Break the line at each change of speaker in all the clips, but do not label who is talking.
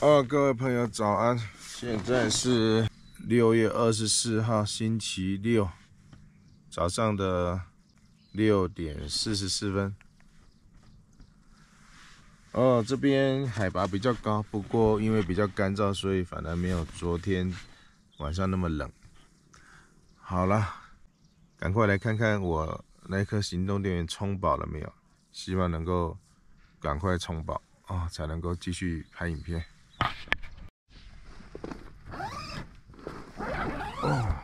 哦，各位朋友早安！现在是六月二十四号星期六早上的六点四十四分。哦，这边海拔比较高，不过因为比较干燥，所以反而没有昨天晚上那么冷。好了，赶快来看看我那颗行动电源充饱了没有？希望能够赶快充饱啊，才能够继续拍影片。哦，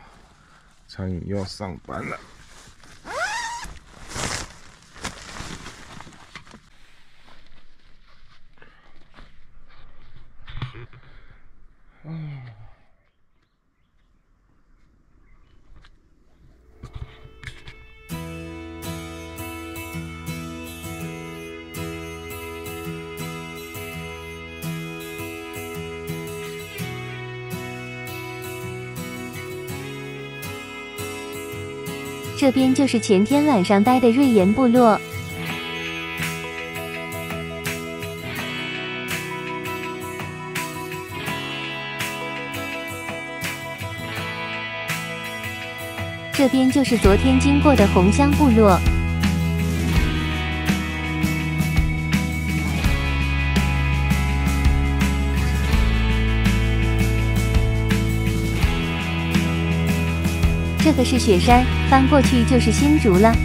苍蝇要上班了。
这边就是前天晚上待的瑞岩部落。这边就是昨天经过的红香部落。个是雪山，翻过去就是新竹了。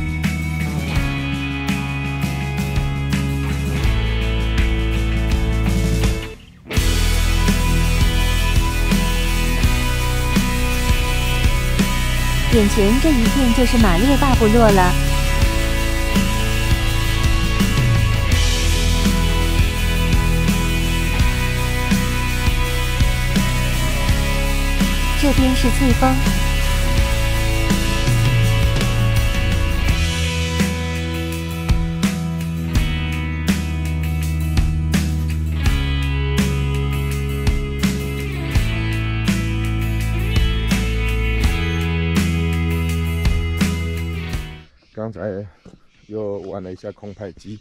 眼前这一片就是马列坝部落了。这边是翠峰。
才又玩了一下空拍机，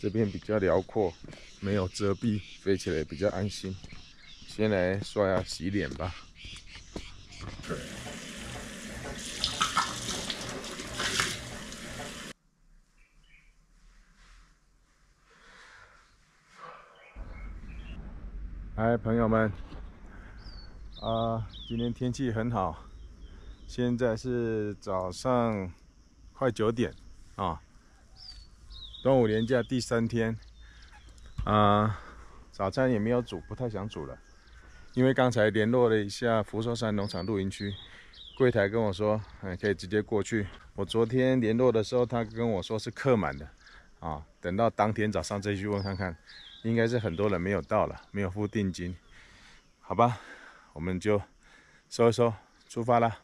这边比较辽阔，没有遮蔽，飞起来比较安心。先来刷牙洗脸吧。嗨，朋友们，啊，今天天气很好，现在是早上。快九点啊！端午连假第三天啊，早餐也没有煮，不太想煮了。因为刚才联络了一下福寿山农场露营区柜台，跟我说，哎，可以直接过去。我昨天联络的时候，他跟我说是客满的啊。等到当天早上再去问看看，应该是很多人没有到了，没有付定金。好吧，我们就收一收，出发了。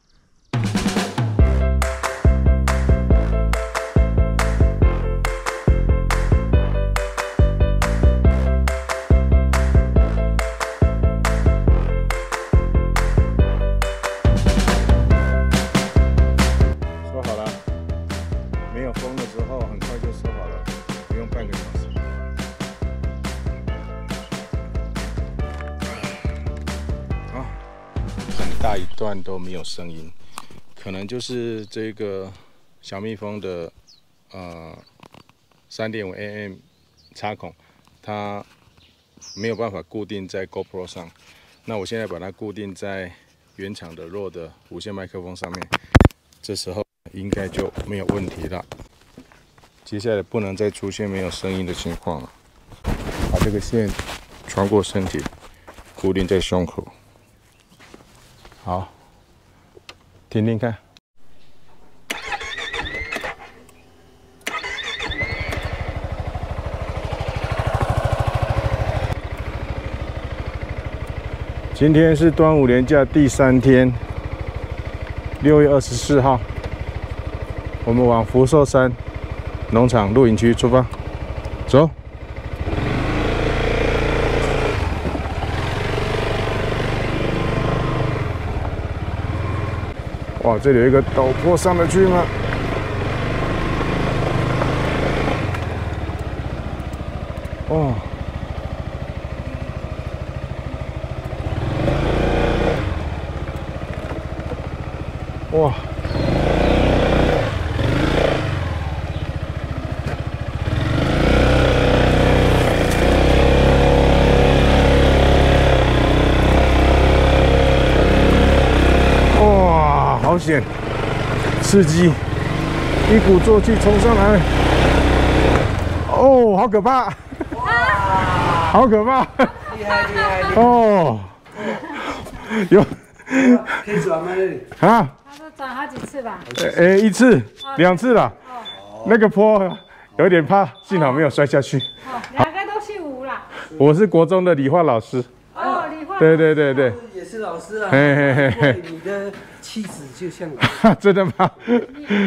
段都没有声音，可能就是这个小蜜蜂的呃三点五 mm 插孔，它没有办法固定在 GoPro 上。那我现在把它固定在原厂的弱的无线麦克风上面，这时候应该就没有问题了。接下来不能再出现没有声音的情况了。把这个线穿过身体，固定在胸口。好，听听看。今天是端午连假第三天，六月二十四号，我们往福寿山农场露营区出发，走。哇，这里有一个陡坡上得去吗？哇，险，刺激，一鼓作气冲上来。哦，好可怕！好可怕！
厉害厉害！
哦，有
可以转吗？那里？
啊，
他说转好几次吧。
诶、诶一次、两次了。那个坡有点怕，幸好没有摔下去。
哦，两个都姓吴啦。
我是国中的理化老师。
哦，理化。
对对对对，
也是老师啊。
嘿嘿嘿嘿
哇你的气质就像老师。
真的吗？
好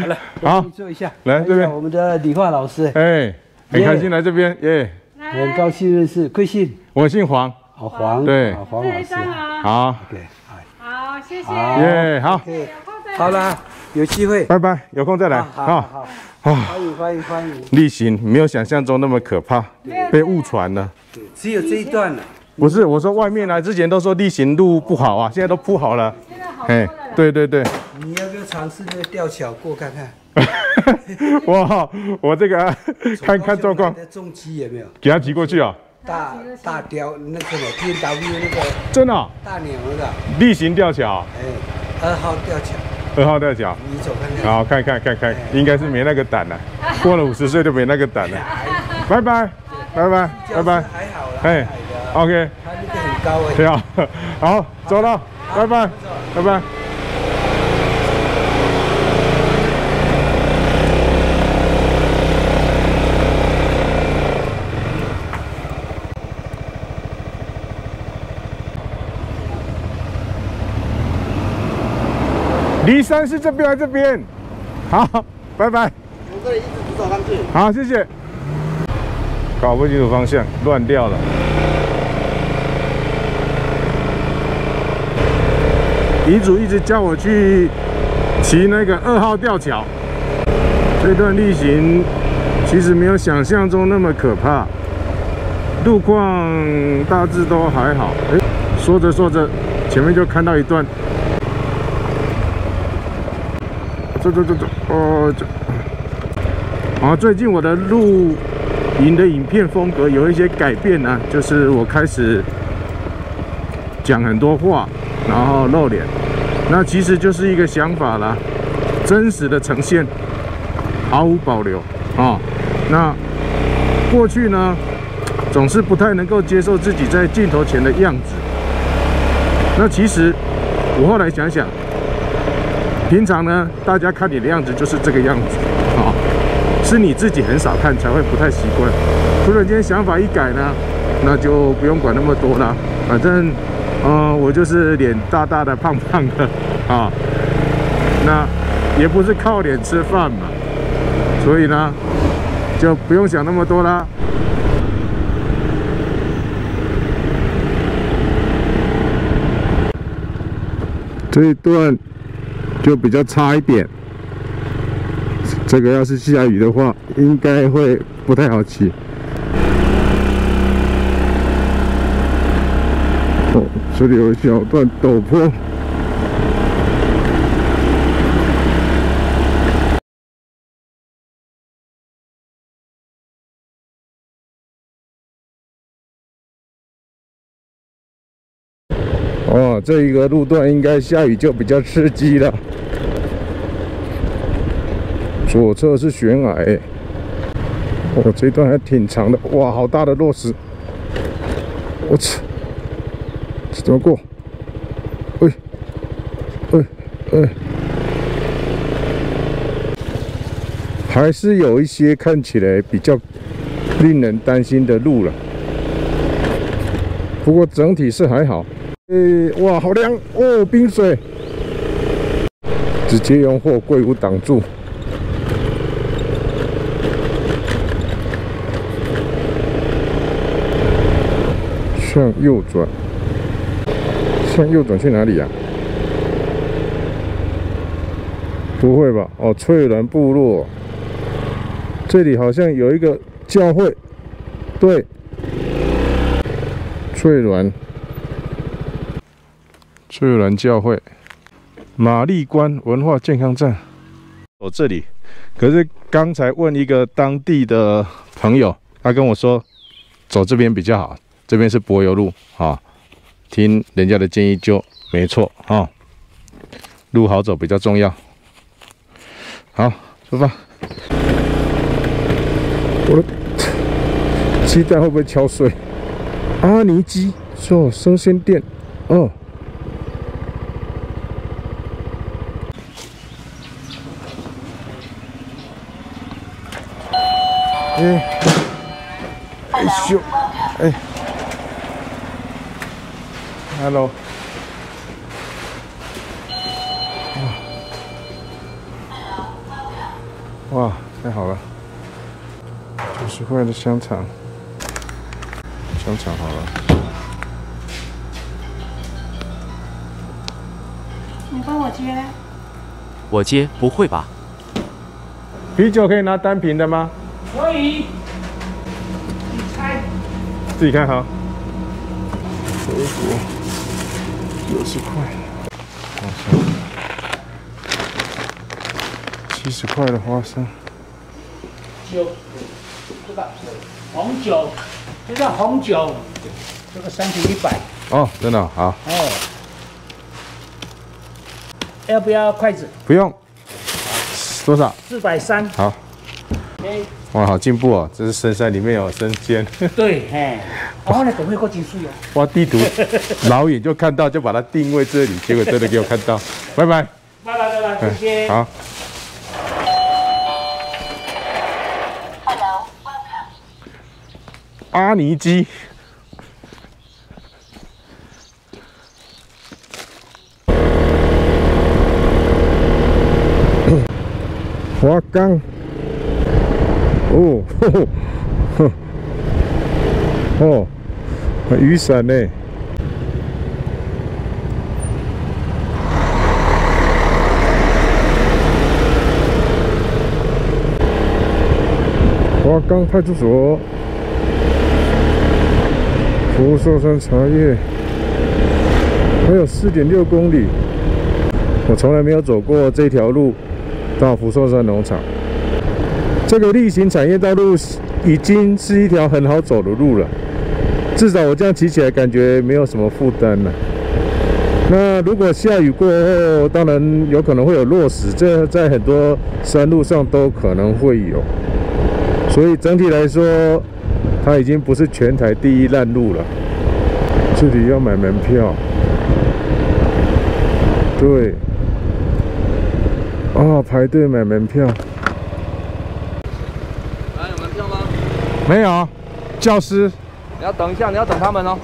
了，
好
你坐一下。
来这边
我们的理化老师，
哎、很开心来这边耶。
很高兴认识。贵姓？
我姓黄。
好黄。
对
好黄老师。
好，
对，哎
好，谢谢。
耶、好
好啦，有机会。
拜拜，有空再来。
好好
好，
好，
啊，
欢迎欢迎欢迎。
例行没有想象中那么可怕，被误传了。
对，只有这一段了。
不是，我说外面来之前都说例行路不好啊，现在都铺好了。
现在好了，。
对对对，
你要不要尝试那个吊桥过看看？
哇，我这个啊看看状况
重机有没有？
给他骑过去啊，
大大雕那个什么 B W 那个
真的啊
大鸟那个，
例行吊桥，
哎，二号吊桥，
二号吊桥。
你走看看。
好，看看看看，应该是没那个胆了，过了五十岁就没那个胆了。拜拜，拜拜，拜拜。
还好啦，
哎，OK，
他那个很高哎。
对啊，好，走了，拜拜，拜拜。离山是这边还是这边？好，拜拜。
从这里一直直走上去。
好，谢谢。搞不清楚方向，乱掉了。遗嘱一直叫我去骑那个二号吊桥，这段逆行其实没有想象中那么可怕，路况大致都还好。哎，说着说着，前面就看到一段，走走走走，哦，这。啊，最近我的录影的影片风格有一些改变呢、就是我开始讲很多话，然后露脸，那其实就是一个想法啦，真实的呈现，毫无保留啊。那过去呢，总是不太能够接受自己在镜头前的样子。那其实我后来想想，平常呢，大家看你的样子就是这个样子啊。是你自己很少看才会不太习惯。突然间想法一改呢，那就不用管那么多了。反正，呃，我就是脸大大的、胖胖的啊，那也不是靠脸吃饭嘛，所以呢，就不用想那么多啦。这一段就比较差一点。这个要是下雨的话，应该会不太好骑。哦，这里有一小段陡坡。哦，这一个路段应该下雨就比较刺激了。左侧是悬崖、欸，哦，这段还挺长的，哇，好大的落石，我操，怎么过？喂，喂，喂，还是有一些看起来比较令人担心的路了，不过整体是还好。诶，哇，好凉哦，冰水，直接用货柜屋挡住。向右转，向右转去哪里呀、不会吧？哦，翠峦部落，这里好像有一个教会，对，翠峦，翠兰教会，玛丽关文化健康站。哦，这里，可是刚才问一个当地的朋友，他跟我说，走这边比较好。这边是柏油路啊，听人家的建议就没错啊。路好走比较重要。好，出发。我的鸡蛋会不会敲碎？阿尼基，说生鲜店，哦。哎，哎咻，哎，Hello。哇，太好了！五十块的香肠，香肠好了。
你帮我接。
我接，不会吧？
啤酒可以拿单瓶的吗？
可以，你猜，
自己看哈。水果六十块，花生七十块的花生，
酒，这个红酒，这个红酒，这个三瓶一百，
哦，真的哦好，
哦，要不要筷子？
不用。多少？
四百三，
好，
哎，
哇，好进步哦！这是深山里面有生煎，
对，嘿，我呢，准备过几岁哦？
哇，地图老远就看到，就把它定位这里，结果真的给我看到。拜拜。
拜拜拜拜，谢谢。
好。阿尼基，花岗，哦，吼吼，哼，哦，雨伞呢？花岗派出所，福寿山茶叶，还有四点六公里。我从来没有走过这条路到福寿山农场。这个例行产业道路已经是一条很好走的路了，至少我这样骑起来感觉没有什么负担了。那如果下雨过后，当然有可能会有落石，这在很多山路上都可能会有。所以整体来说，它已经不是全台第一烂路了。这里要买门票，对，哦，排队买门票。
来，有门票吗？
没有，教师，
你要等一下，你要等他们哦。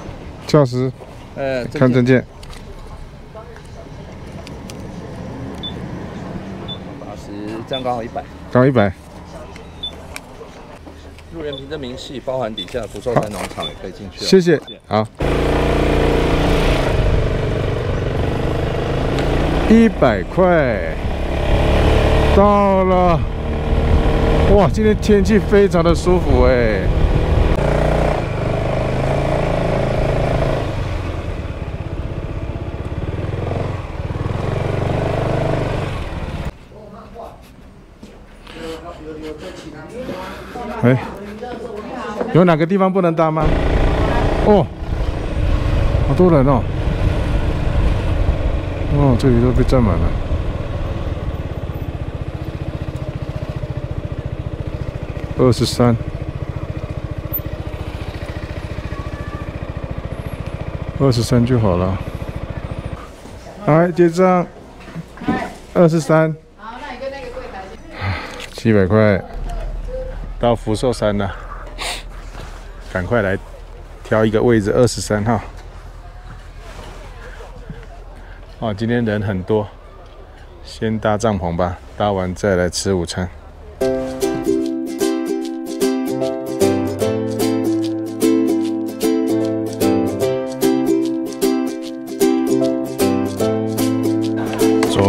教师，
呃，
看证件。
八十，这样刚好一百。
刚一百。
入园凭证明细，包含底下福寿山农场也可以进去。
谢谢，好。一百块，到了。哇，今天天气非常的舒服哎。哎，有哪个地方不能搭吗？哦，好多人哦。哦，这里都被占满了。二十三，二十三就好了。来结账，二十三。好，那你跟那个柜台。七百块，到福寿山了，赶快来挑一个位置，二十三号。哦，今天人很多，先搭帐篷吧，搭完再来吃午餐。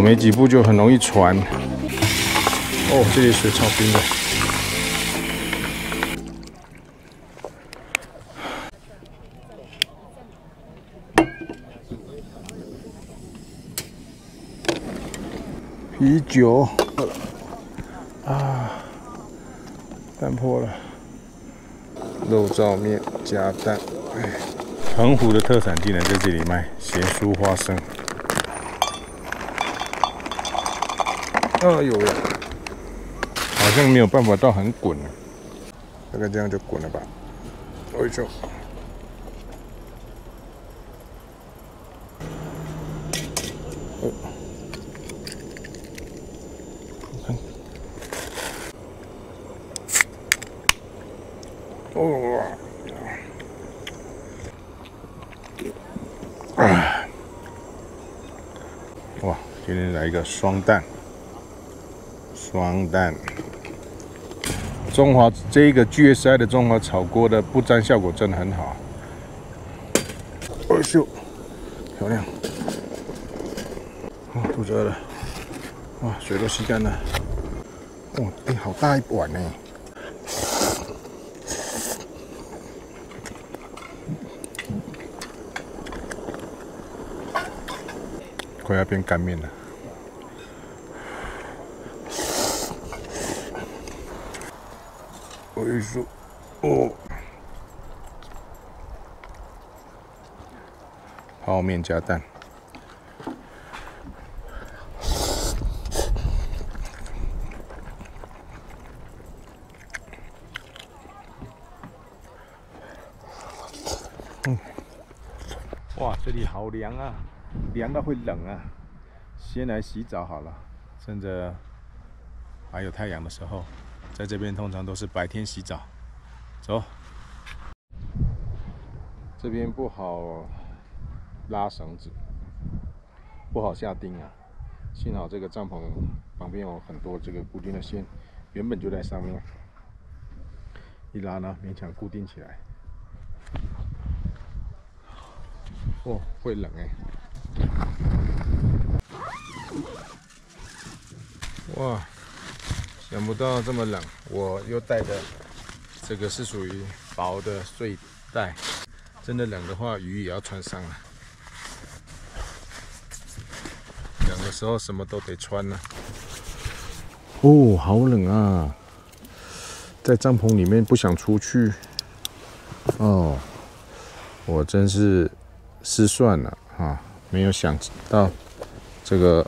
没几步就很容易喘。哦，这里水超冰的。啤酒啊，蛋破了，肉燥面加蛋。哎，澎湖的特产竟然在这里卖，咸酥花生。哎呦喂，好像没有办法到很滚了，大概这样就滚了吧。哎呦，哦，看，哦，啊，哇，今天来一个双蛋。双蛋，中华这个 GSI 的中华炒锅的不粘效果真的很好。哎呦，漂亮！哦，肚子饿了，哇，水都吸干了。哇，哎，好大一碗呢！快要变干面了。一说，哦，泡面加蛋，哇，这里好凉啊，凉到会冷啊！先来洗澡好了，趁着还有太阳的时候。在这边通常都是白天洗澡，走。这边不好拉绳子，不好下钉啊。幸好这个帐篷旁边有很多这个固定的线，原本就在上面，一拉呢勉强固定起来。哦，会冷哎。哇！想不到这么冷，我又带的这个是属于薄的睡袋，真的冷的话，雨也要穿上了。冷的时候什么都得穿呢。哦，好冷啊！在帐篷里面不想出去。哦，我真是失算了啊！没有想到这个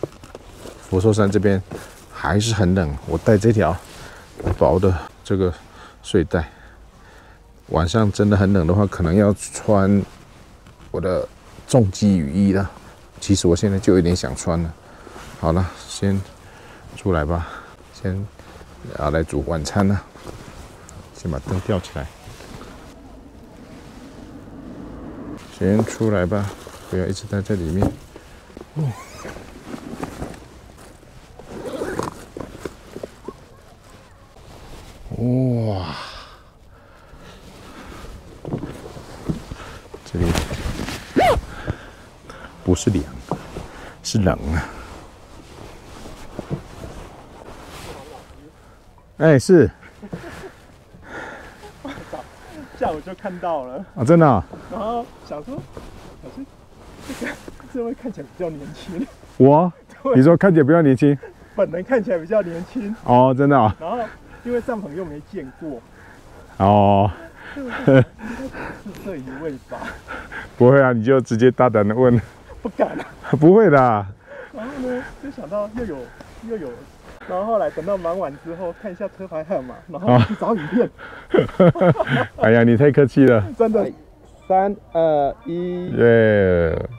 佛寿山这边。还是很冷，我带这条薄的这个睡袋。晚上真的很冷的话，可能要穿我的重机雨衣了。其实我现在就有点想穿了。好了，先出来吧，先啊来煮晚餐了。先把灯吊起来，先出来吧，不要一直待在里面。哦。哇，这里不是凉，是冷啊！哎，是，
下午就看到了
啊，真的。
然后想说，可是这个这位看起来比较年轻。
我？你说看起来比较年轻？
本人看起来比较年轻。
哦，真的。
然后。因为帐篷又没见过，
哦，
是这一位吧？
不会啊，你就直接大胆的问。
不敢啊，
不会的。
然后呢，就想到又有又有，然后后来等到忙完之后，看一下车牌号码，然后去找影片。
哎呀，你太客气了。
真的。三二一。
耶。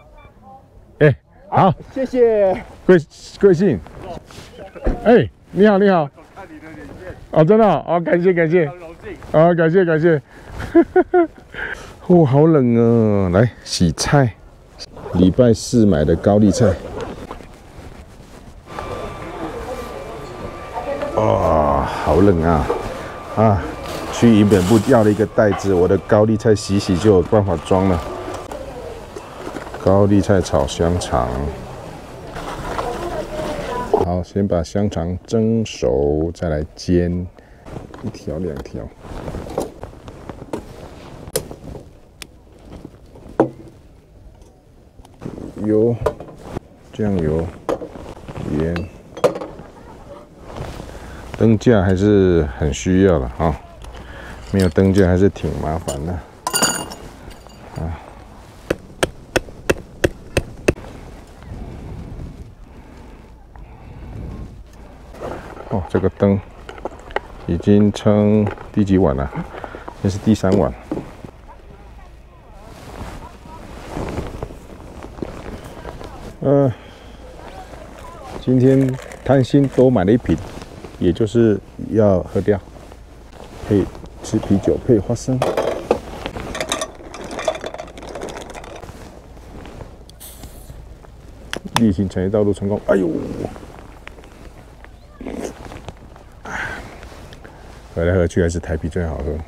哎，好，
谢谢。
贵贵姓？哎，你好，你好。哦，真的哦，感谢感谢，啊，感谢感谢，哦，好冷啊！来洗菜，礼拜四买的高丽菜，啊，好冷啊！啊，去营本部要了一个袋子，我的高丽菜洗洗就有办法装了。高丽菜炒香肠。好，先把香肠蒸熟，再来煎，一条两条。油、酱油、盐，灯架还是很需要的哈，没有灯架还是挺麻烦的啊。这个灯已经撑第几晚了？这是第三晚。呃，今天贪心多买了一瓶，也就是要喝掉，配吃啤酒配花生。例行产业道路成功。哎呦！喝来喝去还是台啤最好喝。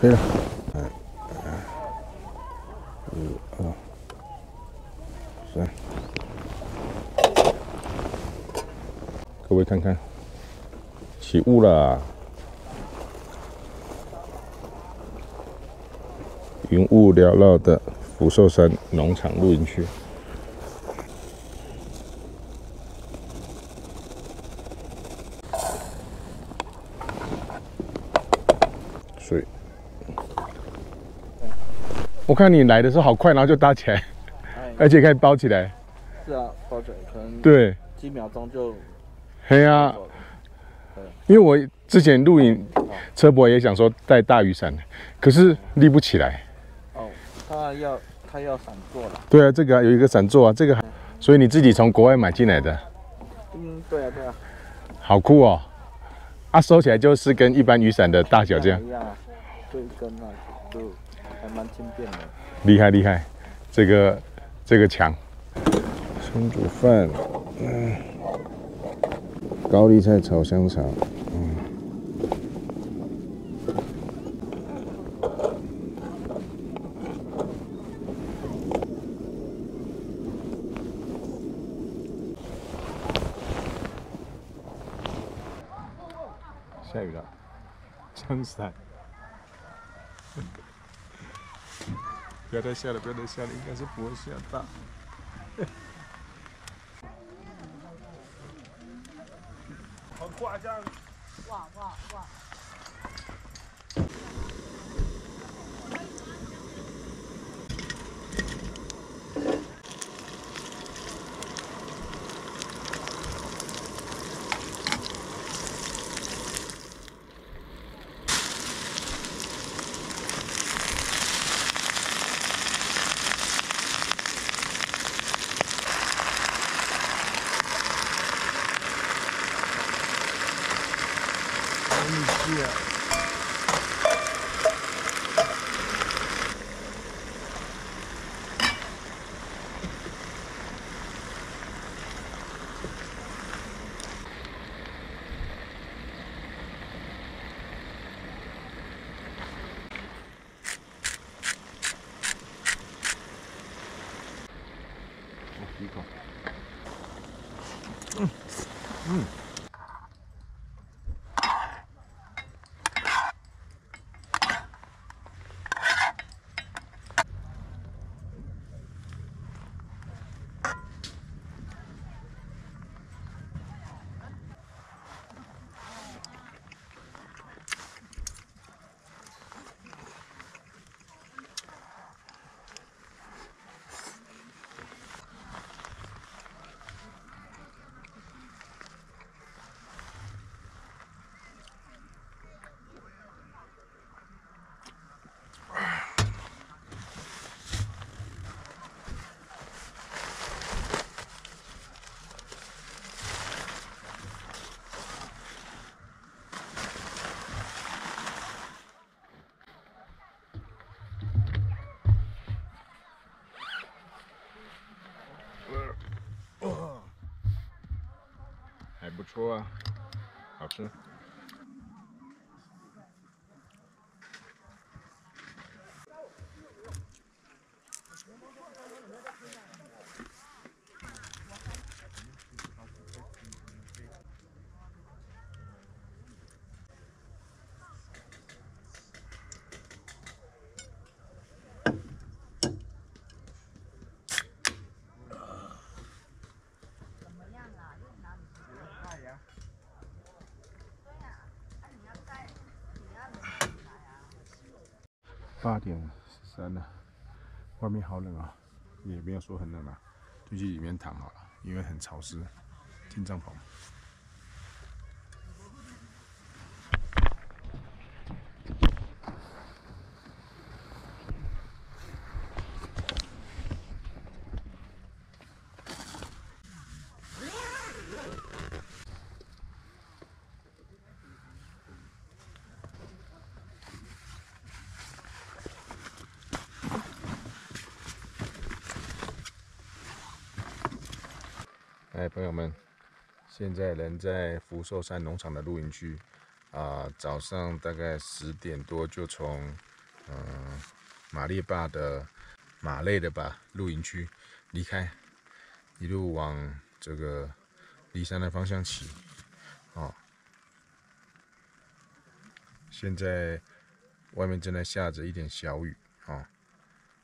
可以了。五二三，各位看看，起雾了。云雾缭绕的福寿山农场露营区，水。我看你来的时候好快，然后就搭起来，而且可以包起来。
是啊，包起来可能
对，
几秒钟就
嘿
啊、
因为我之前露营车博也想说带大雨伞，可是立不起来。
哦，他要他要闪座了。
对啊，这个啊有一个伞座啊，这个还，所以你自己从国外买进来的，
嗯，对啊对啊，
好酷哦！啊，收起来就是跟一般雨伞的大小这样，
一样啊，对跟那个就还蛮轻便的。
厉害厉害，这个这个强。先煮饭，嗯，高丽菜炒香肠，撑伞。不要再下了，不要再下了，应不错啊，好吃。八点十三了，外面好冷啊，也没有说很冷啊，就去里面躺好了，因为很潮湿，进帐篷。朋友们，现在人在福寿山农场的露营区啊、早上大概十点多就从嗯、马列坝的马累的吧露营区离开，一路往这个骊山的方向骑。哦，现在外面正在下着一点小雨。哦，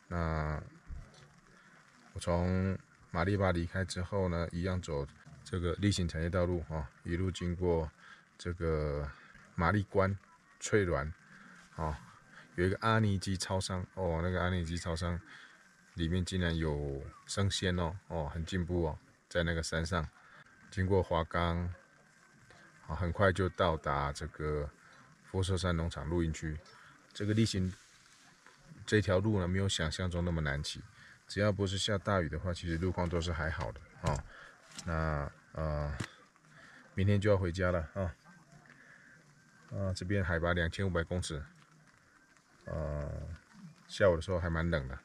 那我从马利巴离开之后呢，一样走这个例行产业道路啊、一路经过这个马利关、翠峦，啊，有一个阿尼基超商哦，那个阿尼基超商里面竟然有生鲜哦，哦，很进步哦，在那个山上，经过华冈，啊，很快就到达这个佛寿山农场露营区。这个例行这条路呢，没有想象中那么难骑。只要不是下大雨的话，其实路况都是还好的哦。那呃，明天就要回家了啊。啊，这边海拔两千五百公尺，呃，下午的时候还蛮冷的。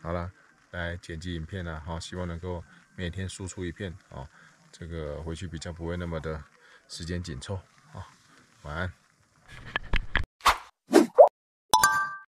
好了，来剪辑影片了，哈，希望能够每天输出一片哦，这个回去比较不会那么的时间紧凑啊。晚安。